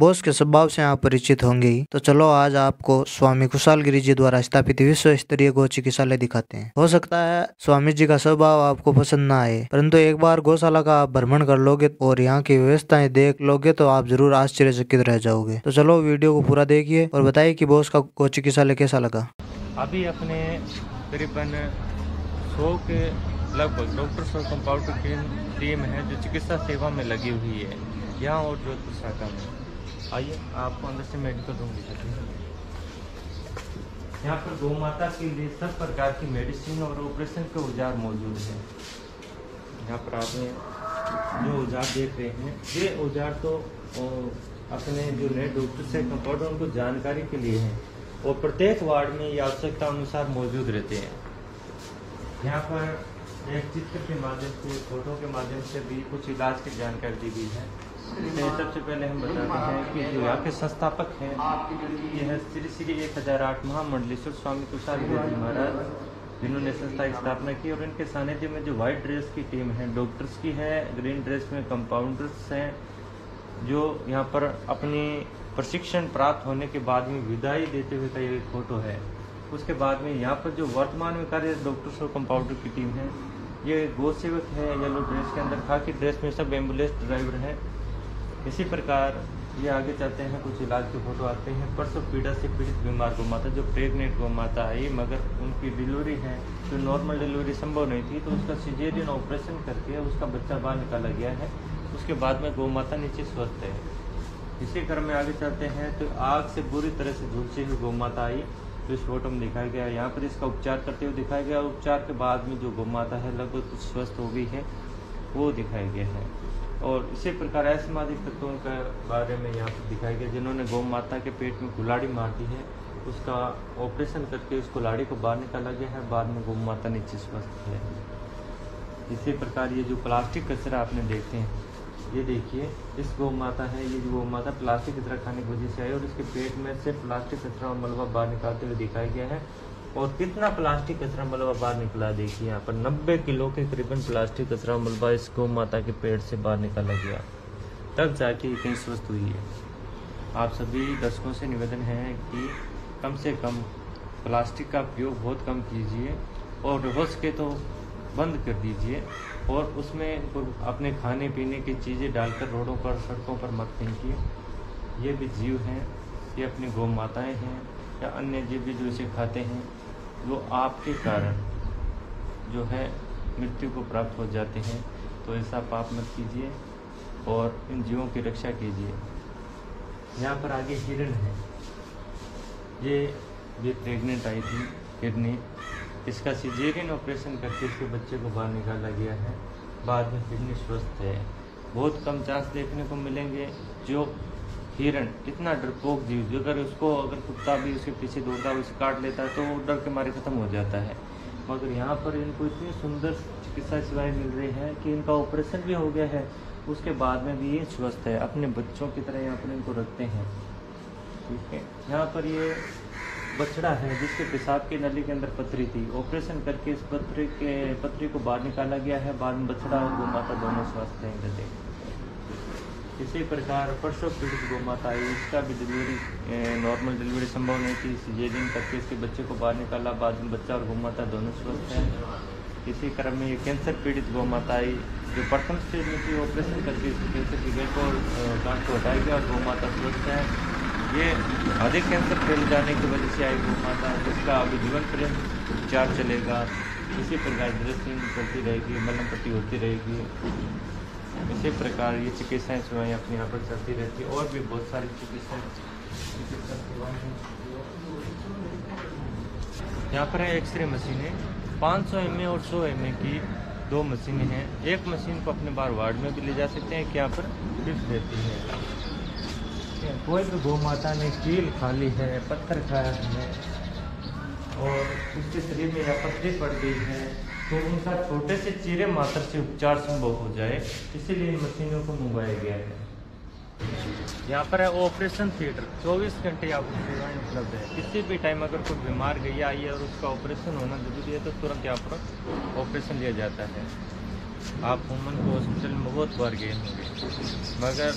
बोस के स्वभाव से आप परिचित होंगे तो चलो आज आपको स्वामी कुशाल गिरी जी द्वारा स्थापित विश्व स्तरीय गौ चिकित्सालय दिखाते हैं। हो सकता है स्वामी जी का स्वभाव आपको पसंद न आए, परंतु एक बार गौशाला का आप भ्रमण कर लोगे और यहाँ की व्यवस्थाएँ देख लोगे तो आप ज़रूर आश्चर्यचकित रह जाओगे। तो चलो वीडियो को पूरा देखिए और बताइए की बोस का गौ चिकित्सालय कैसा लगा। अभी अपने करीबन सौ के लगभग डॉक्टर्स और कंपाउंडर की टीम है जो चिकित्सा सेवा में लगी हुई है। यहाँ और जोधपुर शाखा में। आइए, आपको अंदर से मेडिकल रूम दिखाते हैं यहाँ पर गौ माता के लिए सब प्रकार की मेडिसिन और ऑपरेशन के औज़ार मौजूद हैं। यहाँ पर आपने जो औज़ार देख रहे हैं, ये औज़ार तो अपने जो नए डॉक्टर से कंपाउंडर उनको जानकारी के लिए हैं, और प्रत्येक वार्ड में ये आवश्यकता अनुसार मौजूद रहते हैं। यहाँ पर एक चित्र के माध्यम से, फ़ोटो के माध्यम से भी कुछ इलाज की जानकारी दी गई है। सबसे पहले हम बताते हैं कि जो यहाँ के संस्थापक हैं, ये है श्री श्री एक हज़ार आठ महामंडलेश्वर स्वामी कुशाल जी महाराज, जिन्होंने संस्था की स्थापना की और इनके सानिध्य में जो व्हाइट ड्रेस की टीम है डॉक्टर्स की है ग्रीन ड्रेस में कंपाउंडर्स हैं, जो यहाँ पर अपनी प्रशिक्षण प्राप्त होने के बाद में विदाई देते हुए का ये फ़ोटो है। उसके बाद में यहाँ पर जो वर्तमान में कार्य डॉक्टर्स और कंपाउंडर की टीम है, ये गो सेवक है येलो ड्रेस के अंदर, खाकी ड्रेस में सब एंबुलेंस ड्राइवर है। इसी प्रकार ये आगे चलते हैं, कुछ इलाज के फ़ोटो आते हैं। परसों पीड़ा से पीड़ित बीमार गौ माता, जो प्रेगनेंट गौ माता आई, मगर उनकी डिलीवरी है, जो नॉर्मल डिलीवरी संभव नहीं थी तो उसका सीजेरियन ऑपरेशन करके उसका बच्चा बाहर निकाला गया है। उसके बाद में गौ माता नीचे स्वस्थ है। इसी क्रम में आगे चलते हैं तो आग से बुरी तरह से झुलसी हुई गौ माता आई। तो इस फ़ोटो में दिखाया गया, यहाँ पर इसका उपचार करते हुए दिखाया गया उपचार के बाद में जो गौ माता है, लगभग कुछ स्वस्थ हो गई है, वो दिखाया गया है। और इसी प्रकार असामाजिक तत्वों के बारे में यहाँ पर दिखाया गया, जिन्होंने गौ माता के पेट में कुलाड़ी मार दी है। उसका ऑपरेशन करके उस कुलाड़ी को बाहर निकाला गया है, बाद में गौ माता नीचे स्वस्थ है। इसी प्रकार ये जो प्लास्टिक कचरा आपने देखते हैं, ये देखिए, इस गौ माता है, ये गौ माता प्लास्टिक कचरा खाने की वजह से आई और इसके पेट में से प्लास्टिक कचरा और मलबा बाहर निकालते हुए दिखाया गया है। और कितना प्लास्टिक कचरा मलबा बाहर निकला, देखिए यहाँ पर 90 किलो के करीबन प्लास्टिक कचरा मलबा इस गौ माता के पेड़ से बाहर निकाला गया। तब जाके कहीं स्वस्थ हुई है। आप सभी दर्शकों से निवेदन है कि कम से कम प्लास्टिक का उपयोग बहुत कम कीजिए और हो सके तो बंद कर दीजिए और उसमें अपने खाने पीने की चीज़ें डालकर रोडों पर, सड़कों पर मत फेंकिए। ये भी जीव हैं, ये अपनी गौ माताएँ हैं या अन्य जीव भी जो इसे खाते हैं वो आपके कारण जो है मृत्यु को प्राप्त हो जाते हैं। तो ऐसा पाप मत कीजिए और इन जीवों की रक्षा कीजिए। यहाँ पर आगे हिरण है। ये भी प्रेग्नेंट आई थी, किडनी। इसका सिजेरियन ऑपरेशन करके इसके बच्चे को बाहर निकाला गया है। बाद में किडनी स्वस्थ है। बहुत कम चांस देखने को मिलेंगे। जो हिरण इतना डरपोक जीव जो अगर उसको, अगर कुत्ता भी उसके पीछे दौड़ता है उसे काट लेता है तो वो डर के मारे ख़त्म हो जाता है। मगर यहाँ पर इनको इतनी सुंदर चिकित्सा सेवाएँ मिल रही हैं कि इनका ऑपरेशन भी हो गया है। उसके बाद में भी ये स्वस्थ है, अपने बच्चों की तरह यहाँ पर इनको रखते हैं। ठीक है? यहाँ पर ये बछड़ा है, जिसके पेशाब की नली के अंदर पथरी थी। ऑपरेशन करके इस पथरी के, पथरी को बाहर निकाला गया है। बाद में बछड़ा और गौ माता दोनों स्वस्थ रहेंगे थे इसी प्रकार परसों पीड़ित गौ माता आई इसका भी डिलीवरी नॉर्मल डिलीवरी संभव नहीं थी। सीजेरियन करके इसके बच्चे को बाहर निकाला। बाद में बच्चा और गौ माता दोनों स्वस्थ हैं। इसी क्रम में ये कैंसर पीड़ित गौ माता आई जो प्रथम स्टेज में थी ऑपरेशन करके इसके कैंसर की गई को गांठ को हटाया गया और गौ माता स्वस्थ है। ये अधिक कैंसर फैल जाने की वजह से आई गौ माता जिसका अभी जीवन पर्यंत उपचार चलेगा। इसी प्रकार ड्रेसिंग चलती रहेगी मलम पट्टी होती रहेगी। इसी प्रकार ये चिकित्साएँ सेवाएँ अपने यहाँ पर चलती रहती और भी बहुत सारी चिकित्सा सेवाएँ यहाँ पर है एक्सरे मशीनें। 500 एम और 100 एम की दो मशीनें हैं। एक मशीन को अपने बार वार्ड में भी ले जा सकते हैं कि यहाँ पर टिप्स देती है। कोई भी गौ माता ने कील खा ली है, पत्थर खाया है। और उसके शरीर में या पत्थरी पड़ गई है। तो उनका छोटे से चीरे मात्र से उपचार संभव हो जाए, इसीलिए इन मशीनों को मंगवाया गया है। यहाँ पर है ऑपरेशन थिएटर। 24 घंटे आपको सेवाएँ उपलब्ध है। किसी भी टाइम अगर कोई बीमार गई, आई है और उसका ऑपरेशन होना ज़रूरी है तो तुरंत यहाँ पर ऑपरेशन लिया जाता है। आप वुमन को हॉस्पिटल में बहुत बार गए होंगे, मगर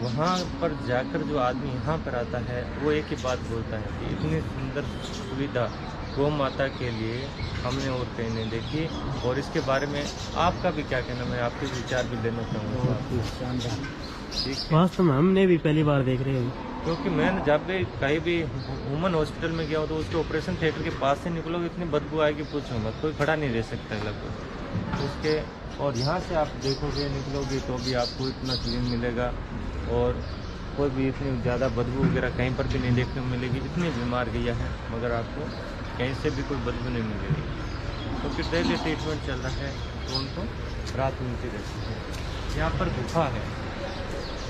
वहाँ पर जाकर जो आदमी यहाँ पर आता है, वो एक ही बात बोलता है कि इतनी सुंदर सुविधा गौ माता के लिए हमने और कहीं नहीं देखी। और इसके बारे में आपका भी क्या कहना मैं आपके विचार भी लेना चाहूँगा। ठीक है। वास्तव में हमने भी पहली बार देख रहे हैं। क्योंकि मैं जब भी कहीं भी वुमन हॉस्पिटल में गया हूँ तो उसके ऑपरेशन थिएटर के पास से निकलोगे इतनी बदबू आएगी पूछो मत। कोई खड़ा नहीं रह सकता लगभग। उसके और यहाँ से आप देखोगे निकलोगे तो भी आपको इतना क्लीन मिलेगा। और कोई भी इतनी ज़्यादा बदबू वगैरह कहीं पर भी नहीं देखने को मिलेगी इतनी बीमार गया है मगर आपको कहीं से भी कोई बदबू नहीं मिल मिलेगी तो फिर डेली ट्रीटमेंट चल रहा है तो उनको रात मिलती रहती है यहाँ पर गुफा है।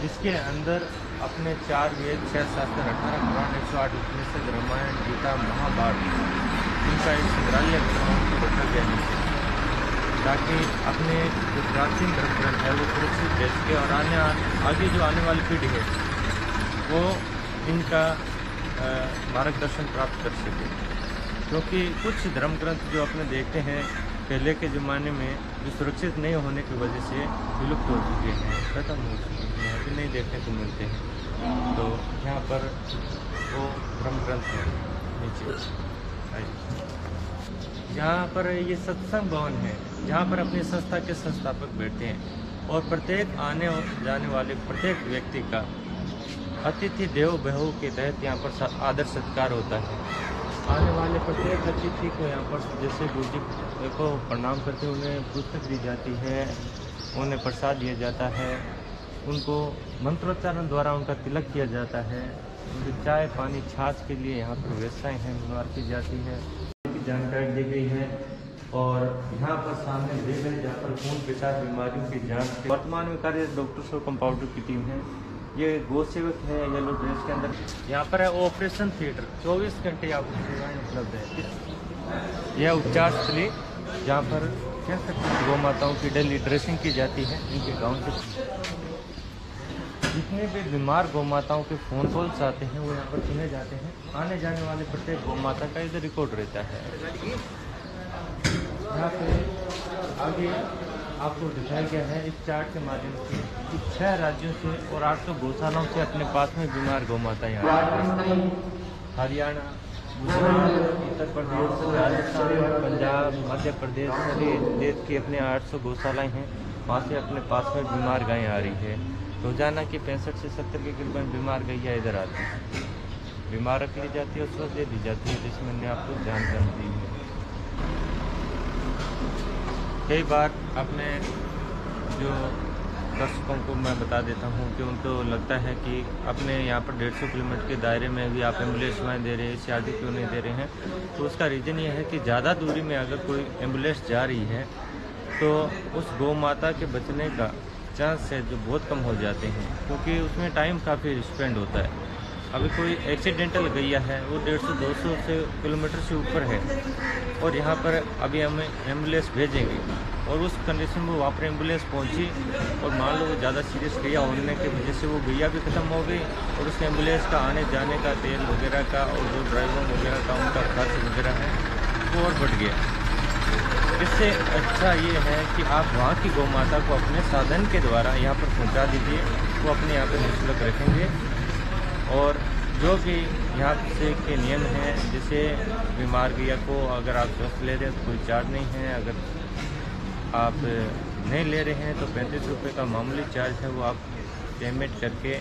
जिसके अंदर अपने चार वेद छः शास्त्र, अठारह पुराण, एक सौ आठ उपनिषद, रामायण, गीता, महाभारत, इनका एक संग्रहालय रखा गया नीचे ताकि अपने जो प्राचीन धर्म ग्रंथ है, वो सुरक्षित रह सके और आने, आगे जो आने वाली पीढ़ी है, वो इनका मार्गदर्शन प्राप्त कर सके। क्योंकि कुछ धर्म ग्रंथ जो अपने देखते हैं, पहले के ज़माने में, जो सुरक्षित नहीं होने की वजह से विलुप्त हो चुके हैं, खत्म हो चुके हैं अभी नहीं देखने को मिलते हैं। तो यहाँ पर वो धर्म ग्रंथ है, नीचे। यहाँ पर ये सत्संग भवन है जहाँ पर अपनी संस्था के संस्थापक बैठते हैं और प्रत्येक आने और जाने वाले प्रत्येक व्यक्ति का अतिथि देव बहू के तहत यहाँ पर आदर सत्कार होता है। आने वाले प्रत्येक अतिथि को यहाँ पर, जैसे गुरु जी को प्रणाम करते उन्हें पुस्तक दी जाती है, उन्हें प्रसाद दिया जाता है, उनको मंत्रोच्चारण द्वारा उनका तिलक किया जाता है, उनकी चाय पानी छाछ के लिए यहाँ पर व्यवस्थाएँ हैं, व्यवहार की जाती है जानकारी दी गई है, और यहाँ पर सामने देख है जहाँ पर खून पेशाब बीमारियों की जाँच, वर्तमान में कार्य डॉक्टर्स और कंपाउंडर की टीम है। ये गो सेवक है येलो ड्रेस के अंदर। यहाँ पर है ऑपरेशन थिएटर 24 घंटे आपको सेवाएँ उपलब्ध है। यह उपचार स्थली, जहाँ पर कह सकते हैं गौ माताओं की डेली ड्रेसिंग की जाती है, इनके गाँव से जितने भी बीमार गौ माताओं के फ़ोन कॉल्स आते हैं, वो यहाँ पर सुने जाते हैं। आने जाने वाले प्रत्येक गौ माता का इधर रिकॉर्ड रहता है। यहाँ पे आगे आपको दिखाया गया है, इस चार्ट के माध्यम से। कि छह राज्यों से और आठ सौ गौशालाओं से अपने पास में बीमार गौ माता यहाँ। हरियाणा उत्तर प्रदेश, राजस्थान, पंजाब, मध्य प्रदेश सभी देश की अपने 800 गौशालाएँ हैं। वहाँ से अपने पास में बीमार गायें आ रही है। रोज़ाना की पैंसठ से सत्तर के करीबन बीमार गैया इधर आती है। बीमार रख ली जाती है और स्वस्थ दे दी जाती है, जिसमें मैंने आपको जानकारी दी है। कई बार अपने जो दर्शकों को मैं बता देता हूँ कि उनको लगता है कि अपने यहाँ पर डेढ़ सौ किलोमीटर के दायरे में भी आप एंबुलेंस सेवाएँ दे रहे हैं आगे क्यों नहीं दे रहे हैं? तो उसका रीज़न ये है कि ज़्यादा दूरी में अगर कोई एंबुलेंस जा रही है तो उस गौ माता के बचने का चांस है जो बहुत कम हो जाते हैं, क्योंकि उसमें टाइम काफ़ी स्पेंड होता है। अभी कोई एक्सीडेंटल गैया है, वो डेढ़ सौ, दो सौ से किलोमीटर से ऊपर है, और यहाँ पर अभी हम एंबुलेंस भेजेंगे। और उस कंडीशन में वहाँ पर एंबुलेंस पहुँची और मान लो ज़्यादा सीरियस गैया होने की वजह से वो गैया भी ख़त्म हो गई और उस एंबुलेंस का आने जाने का तेल वगैरह का और जो ड्राइवर वगैरह का उनका खर्च वगैरह है, वो और बढ़ गया। इससे अच्छा ये है कि आप वहाँ की गौ माता को अपने साधन के द्वारा यहाँ पर पहुँचा दीजिए, वो अपने यहाँ पर निःशुल्क रखेंगे। और जो भी यहाँ से के नियम हैं, जैसे बीमार गैया को अगर आप स्वस्थ ले रहे हैं तो कोई चार्ज नहीं है, अगर आप नहीं ले रहे हैं तो पैंतीस रुपये का मामूली चार्ज है, वो आप पेमेंट करके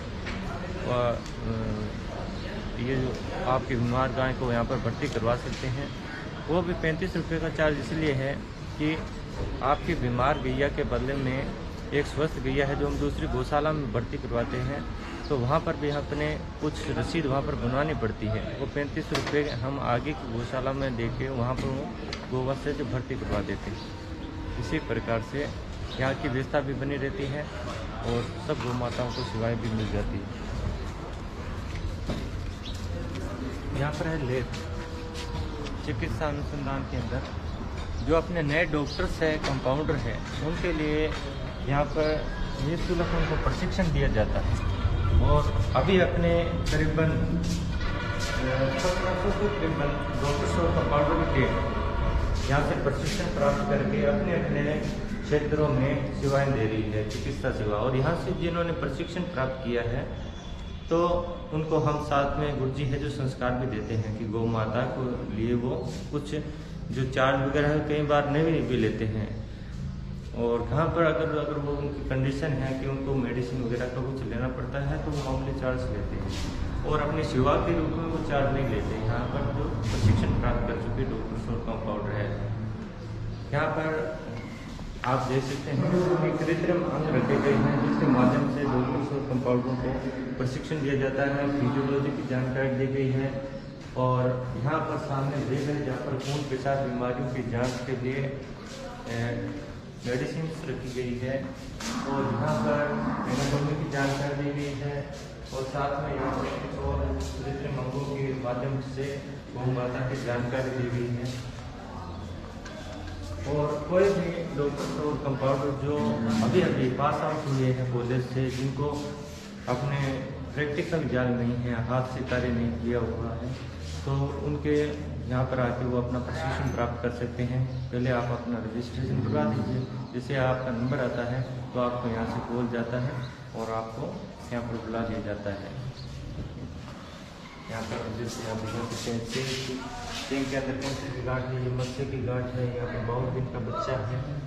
ये जो आपकी बीमार गाय को यहाँ पर भर्ती करवा सकते हैं। वो भी पैंतीस रुपये का चार्ज इसलिए है कि आपकी बीमार गैया के बदले में एक स्वस्थ गैया है जो हम दूसरी गौशाला में भर्ती करवाते हैं तो वहाँ पर भी अपने कुछ रसीद वहाँ पर बनवानी पड़ती है। वो पैंतीस रुपये हम आगे की गौशाला में दे के वहाँ पर वो गोवा से जो भर्ती करवा देते हैं। इसी प्रकार से यहाँ की व्यवस्था भी बनी रहती है और सब गौ माताओं को सेवाएँ भी मिल जाती है। यहाँ पर है लेब चिकित्सा अनुसंधान के अंदर जो अपने नए डॉक्टर्स है कंपाउंडर है, उनके लिए यहाँ पर निःशुल्क उनको प्रशिक्षण दिया जाता है। और अभी अपने करीबन सत्रह सौ से करीबन डॉक्टर्स और कंपाउंडर के यहाँ से प्रशिक्षण प्राप्त करके अपने अपने क्षेत्रों में सेवाएँ दे रही है, चिकित्सा सेवा। और यहाँ से जिन्होंने प्रशिक्षण प्राप्त किया है तो उनको हम साथ में गुरु है जो संस्कार भी देते हैं कि गौ माता को लिए वो कुछ जो चार्ज वगैरह है, कई बार नहीं भी लेते हैं। और कहाँ पर अगर अगर वो उनकी कंडीशन है कि उनको मेडिसिन वगैरह का कुछ लेना पड़ता है तो वो मामूली चार्ज लेते हैं। और अपने सेवा के रूप में वो चार्ज नहीं लेते। यहाँ पर जो प्रशिक्षण प्राप्त कर चुके डॉक्टर शोर कंपाउंडर है यहाँ पर आप देख सकते हैं कि कृत्रिम अंग रखे गए हैं, जिसके माध्यम से डॉक्टर शोर कंपाउंडरों को प्रशिक्षण दिया जाता है फिजियोलॉजी की जानकारी दी गई है, और यहाँ पर सामने देख है जहाँ पर खून पेशाब बीमारियों की जाँच के लिए मेडिसिन रखी गई है, और यहाँ पर एनाटोमी की जानकारी दी गई है, और साथ में यहाँ पर और कृत्रिम अंगों के माध्यम से गौ माता की जानकारी दी गई है। और कोई भी डॉक्टर और कंपाउंडर जो अभी अभी पास आउट हुए हैं कॉलेज से, जिनको अपने प्रैक्टिकल ज्ञान नहीं है, हाथ से कार्य नहीं किया हुआ है तो उनके यहाँ पर आके वो अपना प्रशिक्षण प्राप्त कर सकते हैं। पहले आप अपना रजिस्ट्रेशन करवा दीजिए। जैसे आपका नंबर आता है तो आपको यहाँ से कॉल जाता है और आपको यहाँ पर बुला दिया जाता है। यहाँ पर जैसे आप देख सकते हैं सिंह की सिंह के अंदर कौन सी है, ये मच्छर की गाठ है, यहाँ पर बहुत दिन का बच्चा है।